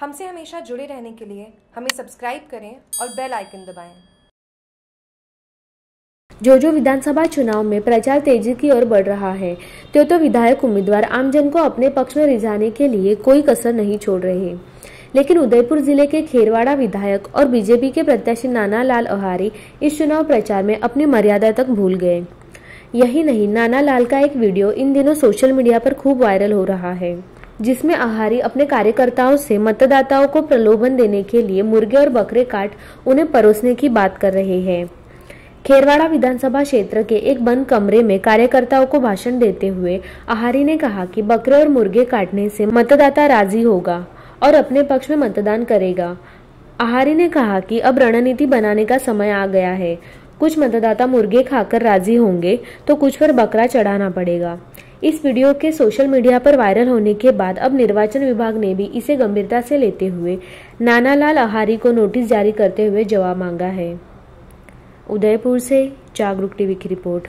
हमसे हमेशा जुड़े रहने के लिए हमें सब्सक्राइब करें और बेल आइकन दबाएँ। जो जो विधानसभा चुनाव में प्रचार तेज़ी की ओर बढ़ रहा है त्यो तो विधायक उम्मीदवार आमजन को अपने पक्ष में रिझाने के लिए कोई कसर नहीं छोड़ रहे। लेकिन उदयपुर ज़िले के खेरवाड़ा विधायक और बीजेपी के प्रत्याशी नाना लाल अहारी इस चुनाव प्रचार में अपनी मर्यादा तक भूल गए। यही नहीं नाना लाल का एक वीडियो इन दिनों सोशल मीडिया पर खूब वायरल हो रहा है। जिसमें आहारी अपने कार्यकर्ताओं से मतदाताओं को प्रलोभन देने के लिए मुर्गे और बकरे काट उन्हें परोसने की बात कर रहे हैं। खेरवाड़ा विधानसभा क्षेत्र के एक बंद कमरे में कार्यकर्ताओं को भाषण देते हुए आहारी ने कहा कि बकरे और मुर्गे काटने से मतदाता राज़ी होगा और अपने पक्ष में मतदान करेगा। आहारी ने कहा कि अब रणनीति बनाने का समय आ गया है। कुछ मतदाता मुर्गे खाकर राज़ी होंगे तो कुछ पर बकरा चढ़ाना पड़ेगा। इस वीडियो के सोशल मीडिया पर वायरल होने के बाद अब निर्वाचन विभाग ने भी इसे गंभीरता से लेते हुए नानालाल आहारी को नोटिस जारी करते हुए जवाब मांगा है। उदयपुर से जागरूक टीवी की रिपोर्ट।